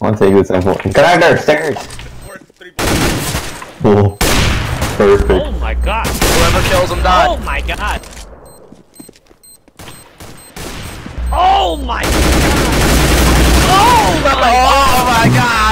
I'll take this M4. Stairs! Oh, perfect. Oh my god. Whoever kills him dies. Oh my god. Oh my god. Oh my oh god. Oh my god!